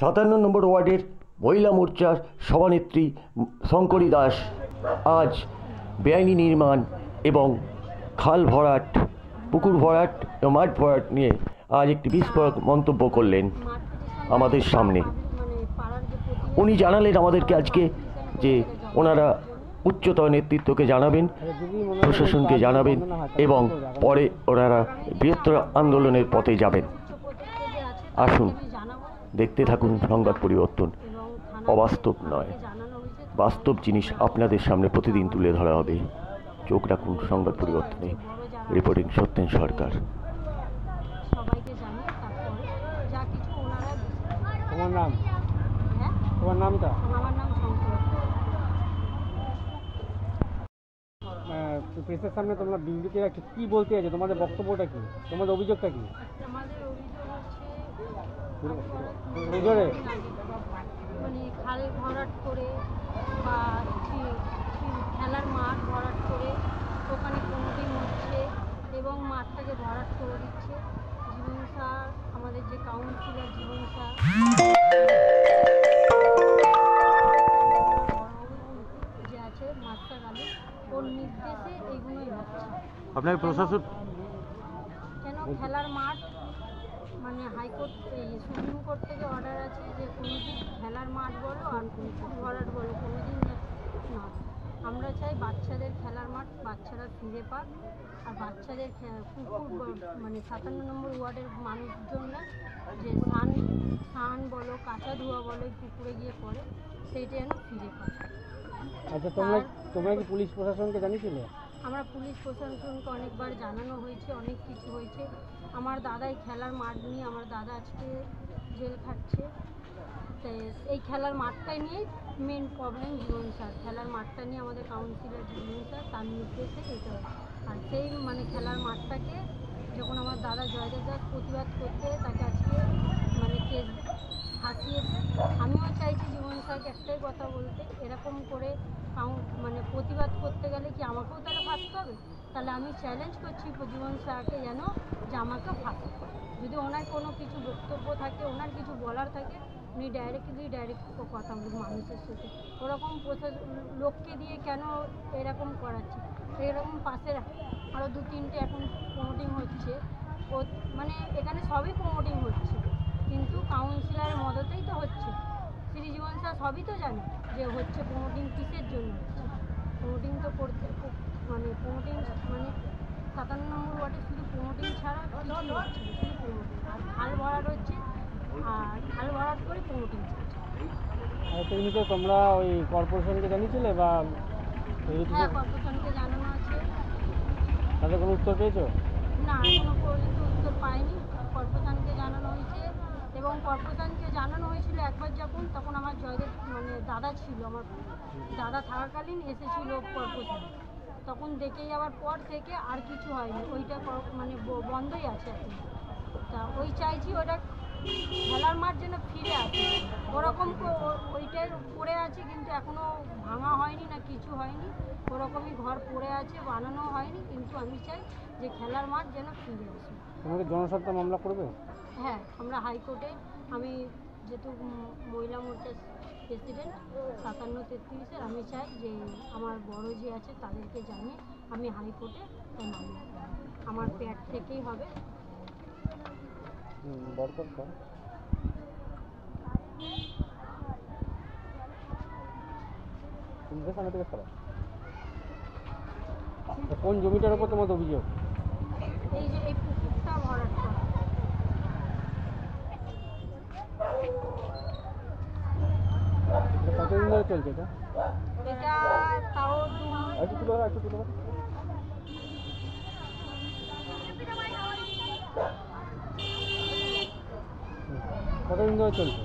সাতান্ন নম্বর ওয়ার্ডের মহিলা মোর্চার সভানেত্রী শঙ্করী দাস আজ বেআইনি নির্মাণ এবং খাল ভরাট, পুকুর ভরাট এবং মাঠ ভরাট নিয়ে আজ একটি বিস্ফোরক মন্তব্য করলেন আমাদের সামনে। উনি জানালেন আমাদেরকে আজকে যে ওনারা উচ্চতর নেতৃত্বকে জানাবেন, প্রশাসনকে জানাবেন এবং পরে ওনারা বৃহত্তর আন্দোলনের পথে যাবেন। আসুন। দেখতে থাকুন সংবাদ পরিবর্তন। অবাস্তব নয়। বাস্তব জিনিস আপনাদের সামনে প্রতিদিন তুলে ধরা হবে। চোখ রাখুন সংবাদ পরিবর্তনে। রিপোর্টিং সত্যেন সরকার। সবাইকে জানিয়ে তারপরে যা কিছু ওনারা তোমার নাম? হ্যাঁ? তোমার নামটা? প্রেসের সামনে তোমরা বিবৃতি রাখছো। কি বলতে আছে তোমাদের বক্তব্যটা কি? তোমাদের অভিযোগটা কি? মানে খাল ভরাট করে বা খেলার মাঠ ভরাট করে ওখানে কমিটি হচ্ছে এবং মাঠটাকে ভরাট করে দিচ্ছে। জীবন স্যার আমাদের যে কাউন্সিলর জীবন স্যার যে আছে মাস্টার আলী ওর নির্দেশে এইগুলোই হচ্ছে। আপনার প্রশাসন কেন? খেলার মাঠ মানে হাইকোর্ট এই সুপ্রিম কোর্ট থেকে অর্ডার আছে যে কোনোদিন খেলার মাঠ বলো আর পুকুর ভরাট বলো কোনোদিন না। আমরা চাই বাচ্চাদের খেলার মাঠ বাচ্চারা ফিরে পাক। আর বাচ্চাদের পুকুর মানে সাতান্ন নম্বর ওয়ার্ডের মানুষজনরা যে স্নান স্নান বলো কাঁচা ধোয়া বলো পুকুরে গিয়ে পড়ে সেইটা যেন ফিরে পাক। আচ্ছা তোমরা তোমরা কি পুলিশ প্রশাসনকে জানিয়েছিলে? আমরা পুলিশ প্রশাসনকে অনেকবার জানানো হয়েছে, অনেক কিছু হয়েছে। আমার দাদাই খেলার মাঠ নিয়ে, আমার দাদা আজকে জেল খাটছে। তো এই খেলার মাঠটাই নিয়ে মেন প্রবলেম জীবন স্যার। খেলার মাঠটা নিয়ে আমাদের কাউন্সিলর জীবন স্যার, তার নির্দেশে এটা। আর সেই মানে খেলার মাঠটাকে যখন আমার দাদা জয়দেব দাস প্রতিবাদ করতে তাকে আজকে মানে কেস হাসিয়েছে আমিও চাইছি জীবন স্যারকে একটাই কথা বলতে, এরকম করে মানে প্রতিবাদ করতে গেলে কি আমাকেও তাহলে ফাঁসতে হবে? তাহলে আমি চ্যালেঞ্জ করছি জীবন স্যারকে যেন, যে আমাকে ফাঁসে। যদি ওনার কোনো কিছু বক্তব্য থাকে, ওনার কিছু বলার থাকে, উনি ডাইরেক্টলি ডাইরেক্ট কথা বলুন মানুষের সাথে। ওরকম লোককে দিয়ে কেন এরকম করাচ্ছে? এরকম পাশের আরও দু তিনটে এখন প্রমোটিং হচ্ছে। মানে এখানে সবই প্রমোটিং হচ্ছে। কিন্তু কাউন্সিলারের মদতেই তো হচ্ছে। শ্রীজীবন স্যার সবই তো জানে যে হচ্ছে প্রমোটিং কিসের জন্য হচ্ছে। প্রমোটিং তো করতে মানে প্রমোটিং মানে সাতান্ন নম্বর ওয়ার্ডে শুধু প্রমোটিং ছাড়া কিছুই হচ্ছে শুধু প্রমোটিং। আর খাল ভরাট হচ্ছে আর খাল ভরাট করে প্রমোটিং চলছে। তুমি তো তোমরা ওই কর্পোরেশনকে জানিয়েছিলে বা হ্যাঁ কর্পোরেশনকে জানানো আছে। তাদের কোনো উত্তর পেয়েছ? না এখনও পর্যন্ত উত্তর পাইনি। কর্পোরেশনকে জানানো হয়েছে এবং কর্পোরেশনকে জানানো হয়েছিল একবার যখন, তখন আমার জয়দেব মানে দাদা ছিল আমার, দাদা থাকাকালীন এসেছিল কর্পোরেশন। তখন দেখে যাওয়ার পর থেকে আর কিছু হয়নি। ওইটা মানে বন্ধই আছে এখন। তা ওই চাইছি ওটা খেলার মাঠ যেন ফিরে আসে। ওরকম ওইটাই পড়ে আছে কিন্তু এখনও ভাঙা হয়নি না কিছু হয়নি। ওরকমই ঘর পড়ে আছে, বানানো হয়নি। কিন্তু আমি চাই যে খেলার মাঠ যেন ফিরে আসে। জনস্বার্থ মামলা করবে? হ্যাঁ আমরা হাইকোর্টে আমি যেহেতু মহিলা মোর্চার প্রেসিডেন্ট সাতান্ন তেত্রিশের আমি চাই যে আমার বড় যে আছে তাদেরকে জানিয়ে আমি হাইকোর্টে। আমার প্যাড থেকেই হবে। তা কোন জমিটার উপর তোমাদের অভিযোগ এই যে এই পুকুরটা ভরাট করা এটা কতদিন ধরে চলছে এটা এটা তাও দু একটু তুলে ধরো, একটু তুলে ধরো। হুম। কতদিন ধরে চলছে